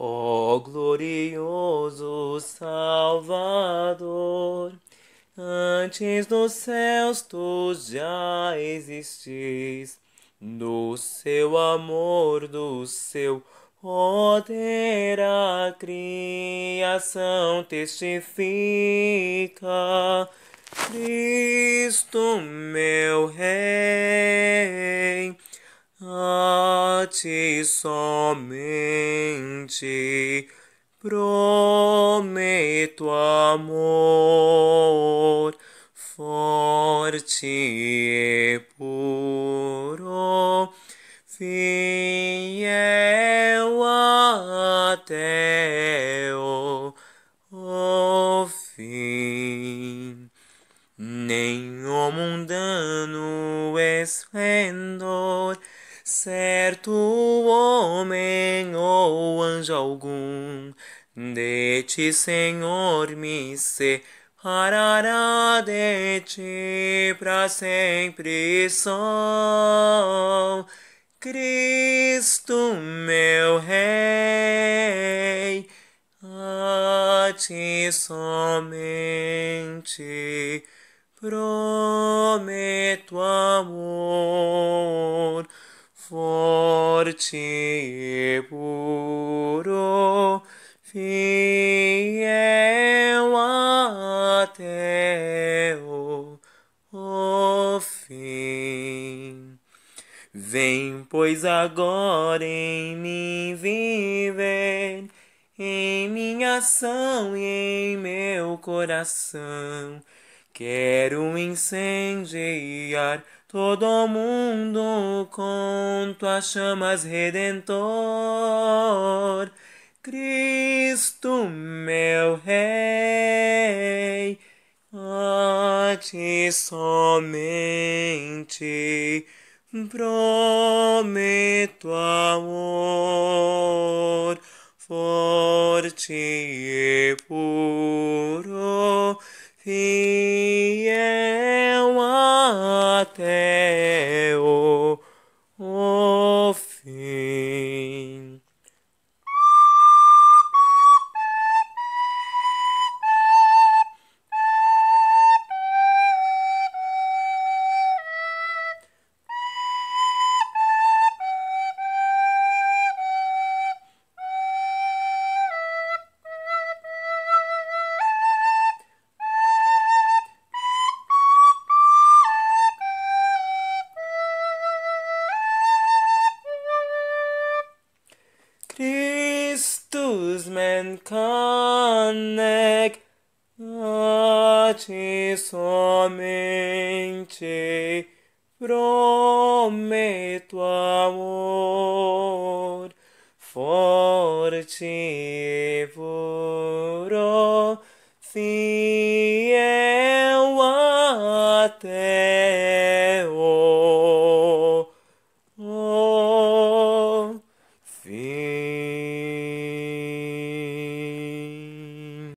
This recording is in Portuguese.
Ó glorioso Salvador, antes dos céus tu já existis, do seu amor, do seu poder a criação testifica. Cristo, meu Rei, a ti somente prometo amor forte e puro, fiel até o, o fim. Nenhum mundano esplendor, certo homem ou anjo algum, de ti, Senhor, me separará de ti para sempre sou. Cristo, meu Rei, a ti somente prometo amor forte e puro, fiel até o, o fim. Vem, pois, agora em mim viver, em minha ação e em meu coração. Quero incendiar todo o mundo com tuas chamas, Redentor. Cristo, meu Rei, a ti somente prometo amor forte e puro, Christus men connect a ti somente prometo amor forte e puro, fiel até